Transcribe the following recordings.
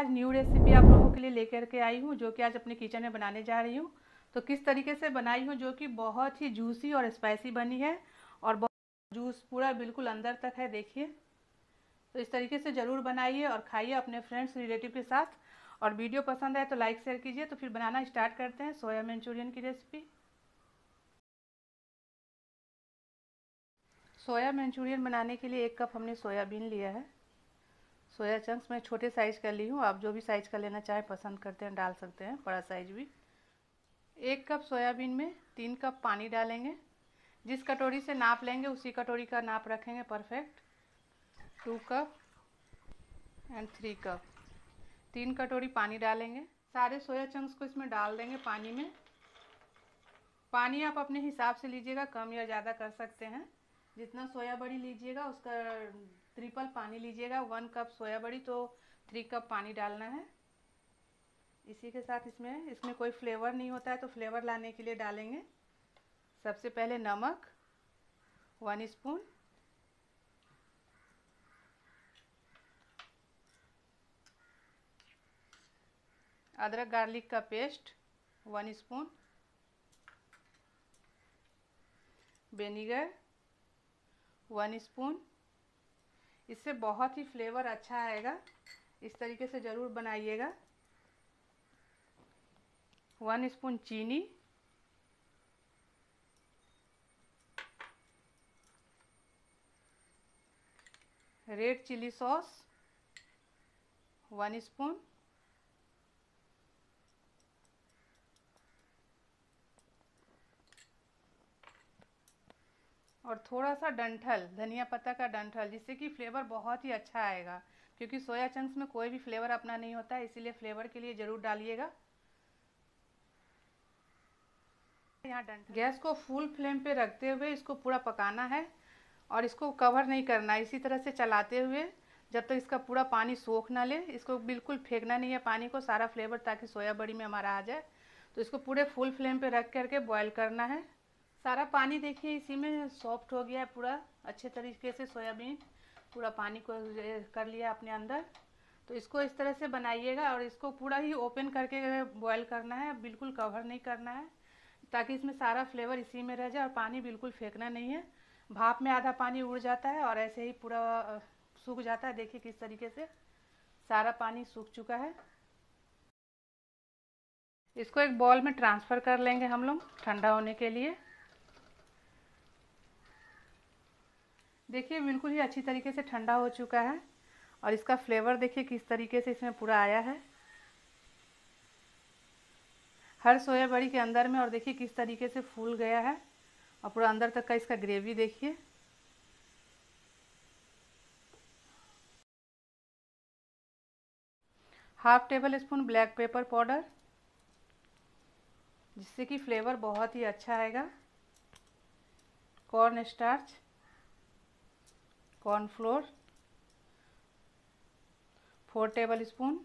आज new recipe आप लोगों के लिए लेकर के आई हूँ, जो कि आज अपने किचन में बनाने जा रही हूँ। तो किस तरीके से बनाई हूँ, जो कि बहुत ही जूसी और स्पाइसी बनी है और बहुत जूस पूरा बिल्कुल अंदर तक है, देखिए। तो इस तरीके से ज़रूर बनाइए और खाइए अपने फ्रेंड्स रिलेटिव के साथ। और वीडियो पसंद आए तो लाइक शेयर कीजिए। तो फिर बनाना स्टार्ट करते हैं सोया मंचूरियन की रेसिपी सोया मंचूरियन बनाने के लिए एक कप हमने सोयाबीन लिया है। सोया चंक्स मैं छोटे साइज़ का ली हूँ। आप जो भी साइज़ का लेना चाहें, पसंद करते हैं, डाल सकते हैं। बड़ा साइज़ भी। एक कप सोयाबीन में तीन कप पानी डालेंगे। जिस कटोरी से नाप लेंगे, उसी कटोरी का नाप रखेंगे। Perfect. Two cup and three cup. तीन कटोरी पानी डालेंगे। सारे सोया चंक्स को इसमें डाल देंगे पानी में। पानी आप अपने हिसाब से लीजिएगा, कम या ज़्यादा कर सकते हैं। जितना सोया बड़ी लीजिएगा, उसका ट्रिपल पानी लीजिएगा वन कप सोया बड़ी तो थ्री कप पानी डालना है। इसी के साथ इसमें इसमें कोई फ्लेवर नहीं होता है तो फ्लेवर लाने के लिए डालेंगे। सबसे पहले नमक वन स्पून अदरक गार्लिक का paste one spoon vinegar one spoon इससे बहुत ही फ्लेवर अच्छा आएगा। इस तरीके से ज़रूर बनाइएगा। वन स्पून चीनी। Red chilli sauce one spoon और थोड़ा सा डंठल, धनिया पत्ता का डंठल, जिससे कि फ्लेवर बहुत ही अच्छा आएगा। क्योंकि सोया चंक्स में कोई भी फ्लेवर अपना नहीं होता है इसीलिए फ्लेवर के लिए ज़रूर डालिएगा। यहाँ डंठल। गैस को फुल फ्लेम पे रखते हुए इसको पूरा पकाना है और इसको कवर नहीं करना, इसी तरह से चलाते हुए जब तक तो इसका पूरा पानी सोख ना ले, इसको बिल्कुल फेंकना नहीं है पानी को, सारा फ्लेवर ताकि सोया बड़ी में हमारा आ जाए। तो इसको पूरे फुल फ्लेम पे रख करके बॉयल करना है। सारा पानी देखिए, इसी में सॉफ्ट हो गया है पूरा। अच्छे तरीके से सोयाबीन पूरा पानी को कर लिया अपने अंदर। तो इसको इस तरह से बनाइएगा और इसको पूरा ही ओपन करके बॉयल करना है। बिल्कुल कवर नहीं करना है, ताकि इसमें सारा फ्लेवर इसी में रह जाए और पानी बिल्कुल फेंकना नहीं है। भाप में आधा पानी उड़ जाता है और ऐसे ही पूरा सूख जाता है। देखिए किस तरीके से सारा पानी सूख चुका है। इसको एक बॉल में ट्रांसफ़र कर लेंगे हम लोग ठंडा होने के लिए। देखिए, बिल्कुल ही अच्छी तरीके से ठंडा हो चुका है और इसका फ्लेवर देखिए किस तरीके से इसमें पूरा आया है। हर सोया बड़ी के अंदर में और देखिए किस तरीके से फूल गया है और पूरा अंदर तक का इसका ग्रेवी देखिए। Half tablespoon black pepper powder, जिससे कि फ्लेवर बहुत ही अच्छा आएगा। Corn starch cornflour, four tablespoon,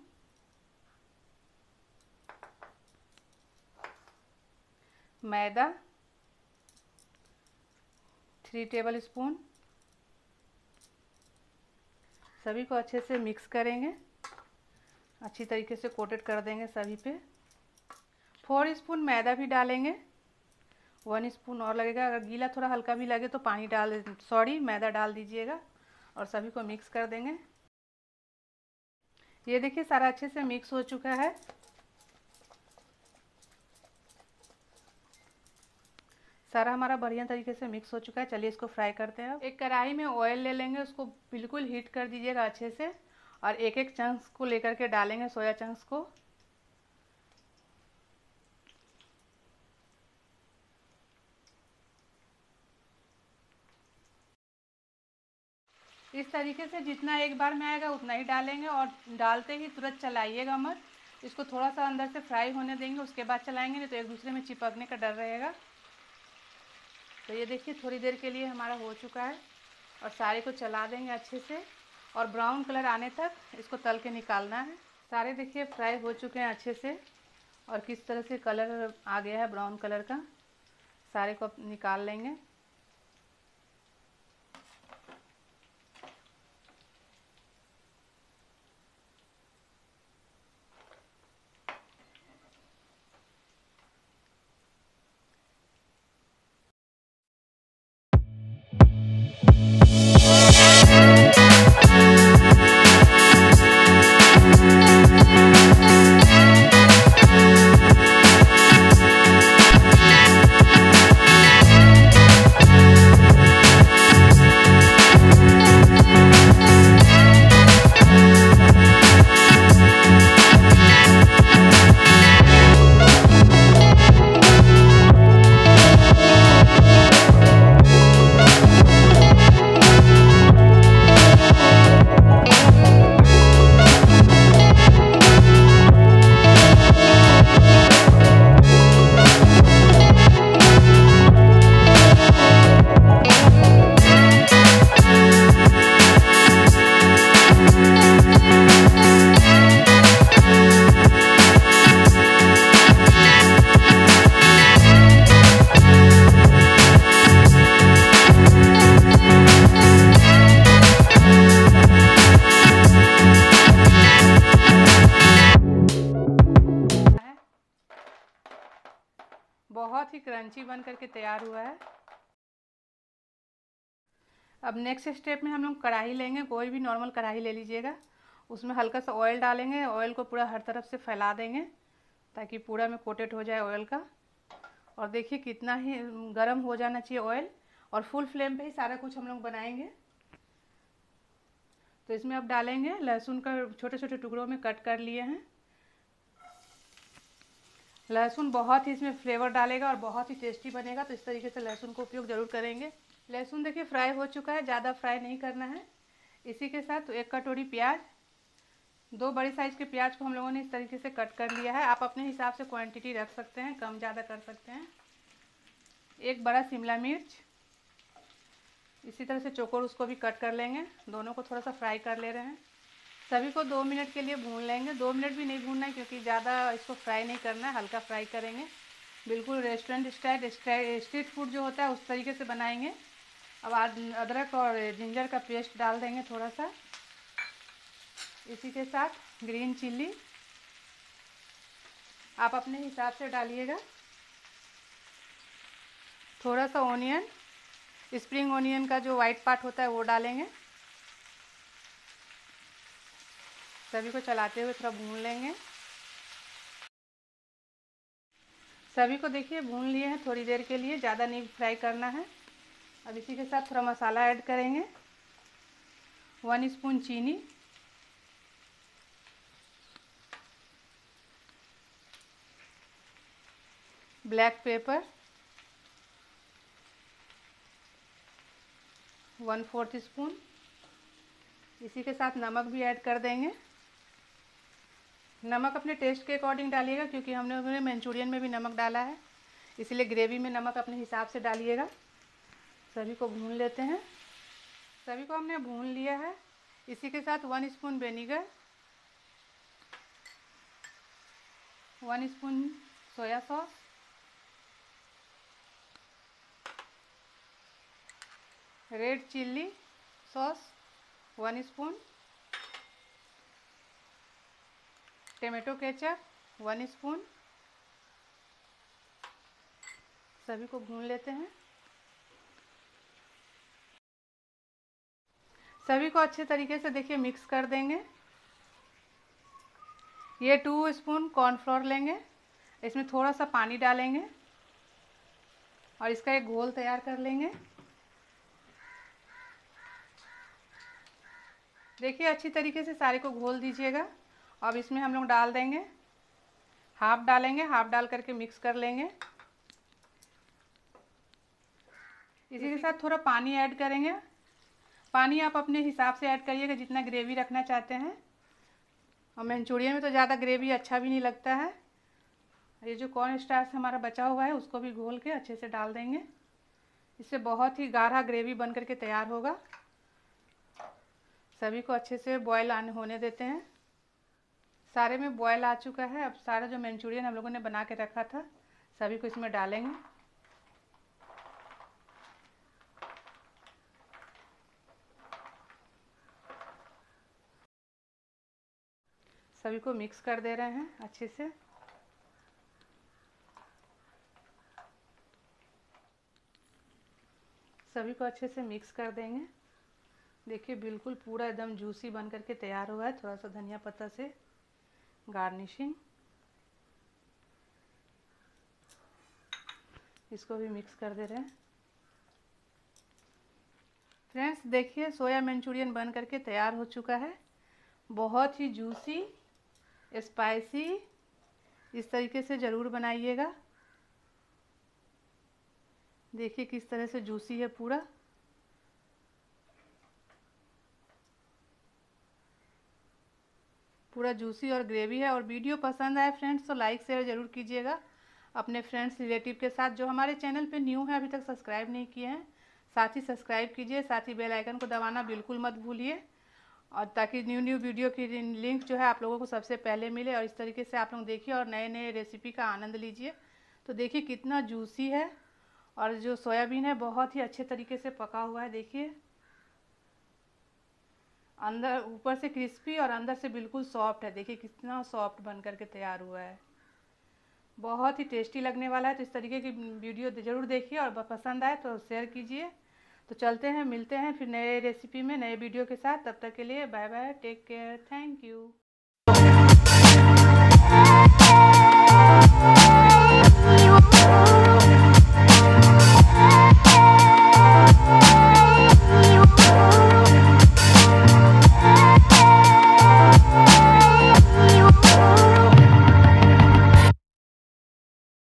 मैदा, थ्री टेबल स्पून। सभी को अच्छे से मिक्स करेंगे। अच्छी तरीके से कोटेड कर देंगे सभी पे। फोर स्पून मैदा भी डालेंगे। वन स्पून और लगेगा। अगर गीला थोड़ा हल्का भी लगे तो पानी डाल सॉरी मैदा डाल दीजिएगा और सभी को मिक्स कर देंगे। ये देखिए, सारा अच्छे से मिक्स हो चुका है। सारा हमारा बढ़िया तरीके से मिक्स हो चुका है। चलिए इसको फ्राई करते हैं एक कढ़ाई में ऑयल ले लेंगे, उसको बिल्कुल हीट कर दीजिएगा अच्छे से और एक एक चंक्स को लेकर के डालेंगे सोया चंक्स को। इस तरीके से जितना एक बार में आएगा, उतना ही डालेंगे और डालते ही तुरंत चलाइएगा मत। इसको थोड़ा सा अंदर से फ्राई होने देंगे, उसके बाद चलाएँगे, नहीं तो एक दूसरे में चिपकने का डर रहेगा। तो ये देखिए, थोड़ी देर के लिए हमारा हो चुका है और सारे को चला देंगे अच्छे से। और ब्राउन कलर आने तक इसको तल के निकालना है। सारे देखिए फ्राई हो चुके हैं अच्छे से। और किस तरह से कलर आ गया है ब्राउन कलर का, सारे को निकाल लेंगे। क्रंची बन करके तैयार हुआ है। अब नेक्स्ट स्टेप में हम लोग कढ़ाई लेंगे, कोई भी नॉर्मल कढ़ाई ले लीजिएगा। उसमें हल्का सा ऑयल डालेंगे ऑयल को पूरा हर तरफ़ से फैला देंगे, ताकि पूरा में कोटेड हो जाए ऑयल का। और देखिए कितना ही गर्म हो जाना चाहिए ऑयल और फुल फ्लेम पे ही सारा कुछ हम लोग बनाएँगे। तो इसमें अब डालेंगे लहसुन का छोटे छोटे टुकड़ों में कट कर लिए हैं। लहसुन बहुत ही इसमें फ्लेवर डालेगा और बहुत ही टेस्टी बनेगा तो इस तरीके से लहसुन को उपयोग ज़रूर करेंगे। लहसुन देखिए फ्राई हो चुका है, ज़्यादा फ्राई नहीं करना है। इसी के साथ तो एक कटोरी प्याज, दो बड़ी साइज़ के प्याज को हम लोगों ने इस तरीके से कट कर लिया है। आप अपने हिसाब से क्वांटिटी रख सकते हैं, कम ज़्यादा कर सकते हैं। एक बड़ा शिमला मिर्च, इसी तरह से चोकोर उसको भी कट कर लेंगे। दोनों को थोड़ा सा फ्राई कर ले रहे हैं। सभी को दो मिनट के लिए भून लेंगे। दो मिनट भी नहीं भूनना है क्योंकि ज़्यादा इसको फ्राई नहीं करना है, हल्का फ्राई करेंगे। बिल्कुल रेस्टोरेंट स्टाइल स्ट्रीट फ़ूड जो होता है उस तरीके से बनाएँगे। अब अदरक और जिंजर का पेस्ट डाल देंगे थोड़ा सा इसी के साथ ग्रीन चिल्ली आप अपने हिसाब से डालिएगा। थोड़ा सा ऑनियन स्प्रिंग ऑनियन का जो वाइट पार्ट होता है वो डालेंगे। सभी को चलाते हुए थोड़ा भून लेंगे। सभी को देखिए, भून लिए हैं थोड़ी देर के लिए, ज़्यादा नहीं फ्राई करना है। अब इसी के साथ थोड़ा मसाला ऐड करेंगे। वन स्पून चीनी। Black pepper one fourth spoon इसी के साथ नमक भी ऐड कर देंगे। नमक अपने टेस्ट के अकॉर्डिंग डालिएगा, क्योंकि हमने उन्होंने मंचूरियन में भी नमक डाला है। इसलिए ग्रेवी में नमक अपने हिसाब से डालिएगा। सभी को भून लेते हैं। सभी को हमने भून लिया है। इसी के साथ one spoon vinegar one spoon soya sauce red chilli sauce one spoon tomato ketchup, one spoon. सभी को भून लेते हैं। सभी को अच्छे तरीके से देखिए मिक्स कर देंगे। ये टू स्पून कॉर्नफ्लोर लेंगे। इसमें थोड़ा सा पानी डालेंगे और इसका एक घोल तैयार कर लेंगे। देखिए अच्छी तरीके से सारे को घोल दीजिएगा। अब इसमें हम लोग डाल देंगे। हाफ़ डालेंगे, हाफ़ डाल करके मिक्स कर लेंगे। इसी के साथ थोड़ा पानी ऐड करेंगे। पानी आप अपने हिसाब से ऐड करिएगा, जितना ग्रेवी रखना चाहते हैं। और मंचूरियन में तो ज़्यादा ग्रेवी अच्छा भी नहीं लगता है। ये जो कॉर्न स्टार्स हमारा बचा हुआ है, उसको भी घोल के अच्छे से डाल देंगे। इससे बहुत ही गाढ़ा ग्रेवी बन करके तैयार होगा। सभी को अच्छे से बॉयल आने होने देते हैं। सारे में बॉयल आ चुका है। अब सारा जो मंचूरियन हम लोगों ने बना के रखा था, सभी को इसमें डालेंगे। सभी को मिक्स कर दे रहे हैं अच्छे से। सभी को अच्छे से मिक्स कर देंगे। देखिए, बिल्कुल पूरा एकदम जूसी बन करके तैयार हुआ है, थोड़ा सा धनिया पत्ता से। गार्निशिंग इसको भी मिक्स कर दे रहे हैं। फ्रेंड्स देखिए सोया मंचूरियन बन करके तैयार हो चुका है। बहुत ही जूसी स्पाइसी इस तरीके से ज़रूर बनाइएगा। देखिए किस तरह से जूसी है पूरा। पूरा जूसी और ग्रेवी है और वीडियो पसंद आए फ्रेंड्स तो लाइक, शेयर ज़रूर कीजिएगा। अपने फ्रेंड्स, रिलेटिव के साथ जो हमारे चैनल पे न्यू है, अभी तक सब्सक्राइब नहीं किए हैं, साथ ही सब्सक्राइब कीजिए, साथ ही बेल आइकन को दबाना बिल्कुल मत भूलिए। और ताकि न्यू न्यू वीडियो की लिंक जो है आप लोगों को सबसे पहले मिले और इस तरीके से आप लोग देखिए और नए नए रेसिपी का आनंद लीजिए। तो देखिए कितना जूसी है और जो सोयाबीन है, बहुत ही अच्छे तरीके से पका हुआ है, देखिए। अंदर, ऊपर से क्रिस्पी और अंदर से बिल्कुल सॉफ्ट है। देखिए कितना सॉफ्ट बन कर के तैयार हुआ है। बहुत ही टेस्टी लगने वाला है। तो इस तरीके की वीडियो ज़रूर देखिए और पसंद आए तो शेयर कीजिए। तो चलते हैं, मिलते हैं फिर नए रेसिपी में, नए वीडियो के साथ। तब तक के लिए bye bye take care thank you